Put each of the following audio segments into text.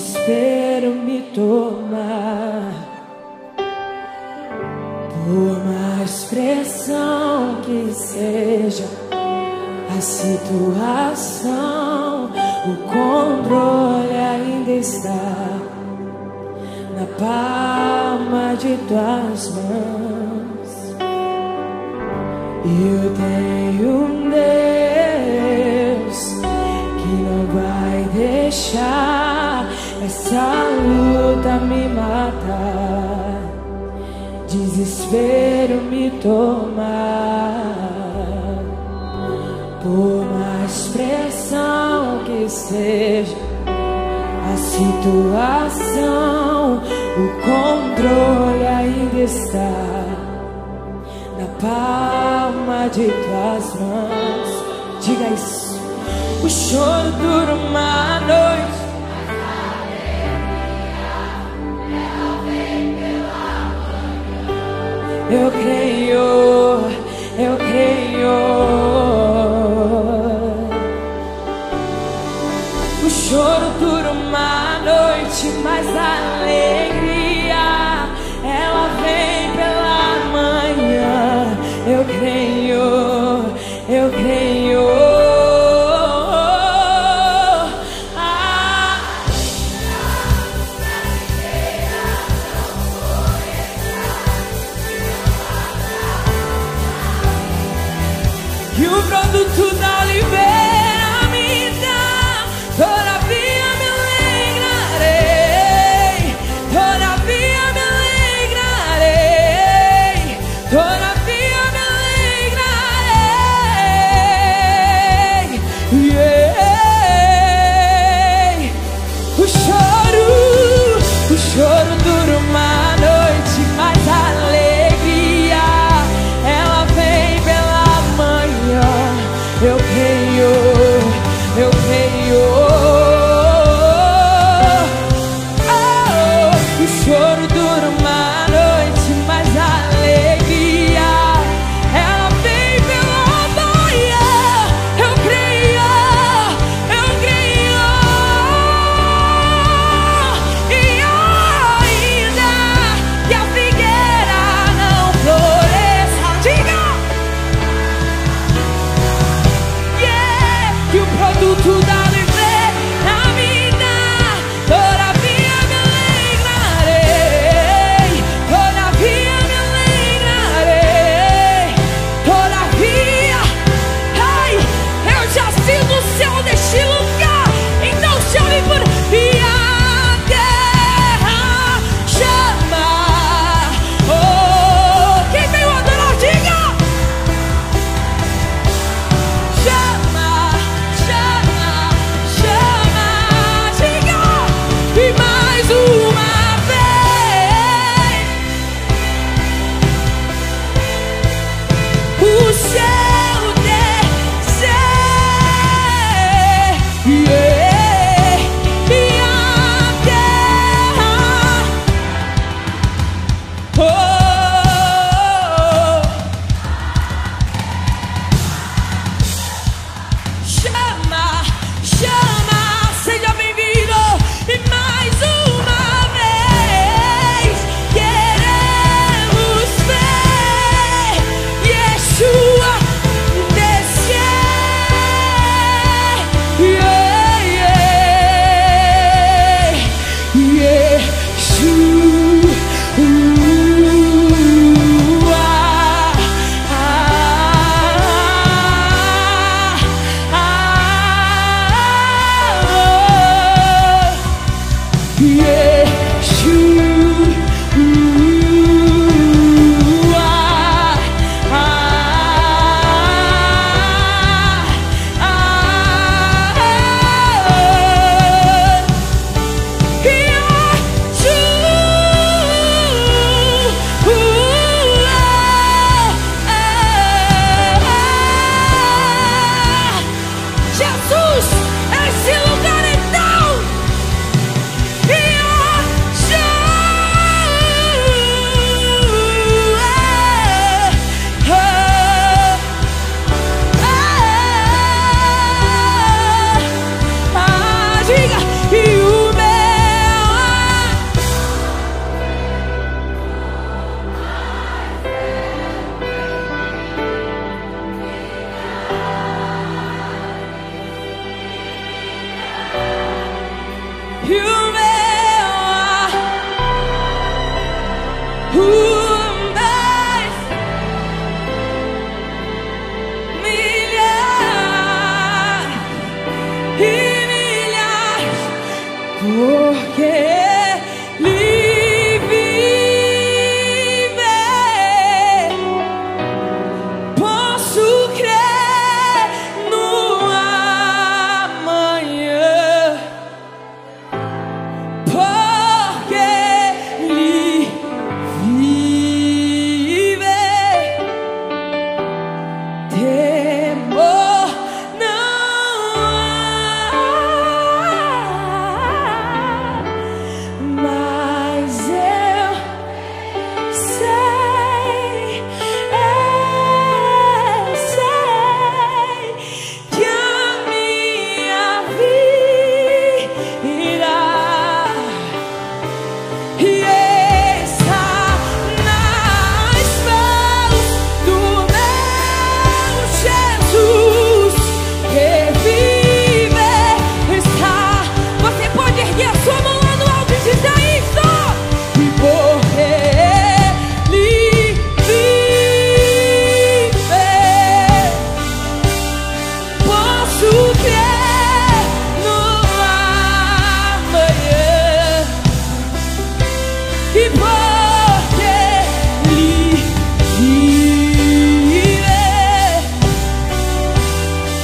desespero me tomar. Por mais pressão que seja a situação, o controle ainda está na palma de tuas mãos. Eu tenho um Deus que não vai deixar essa luta me matar, desespero me tomar. Por mais pressão que seja a situação, o controle ainda está na palma de tuas mãos. Diga isso. O choro dura uma noite. E o produto da oliveira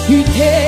He takes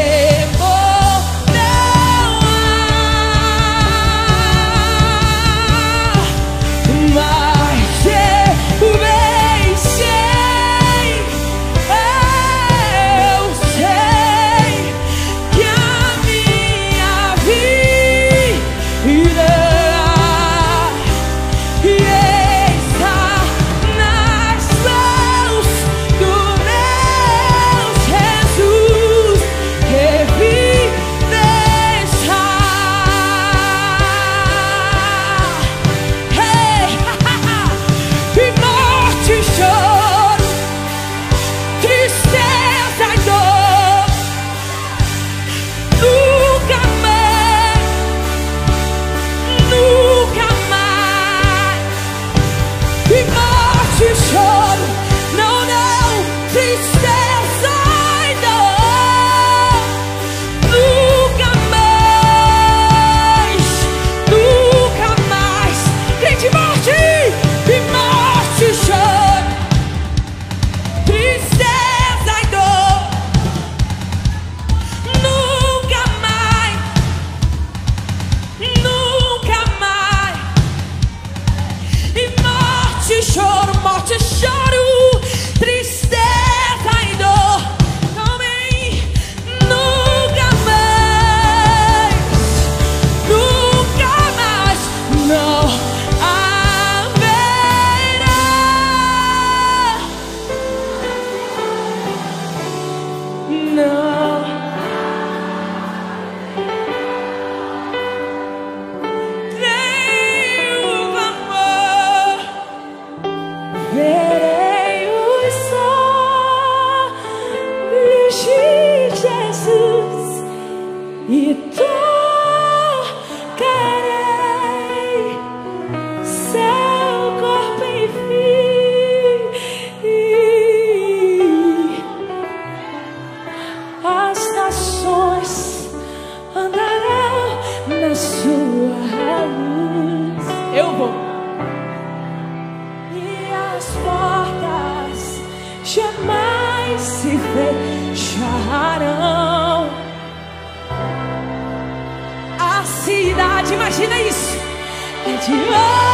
sua luz. Eu vou. E as portas jamais se fecharão. A cidade, imagina isso. É de ouro.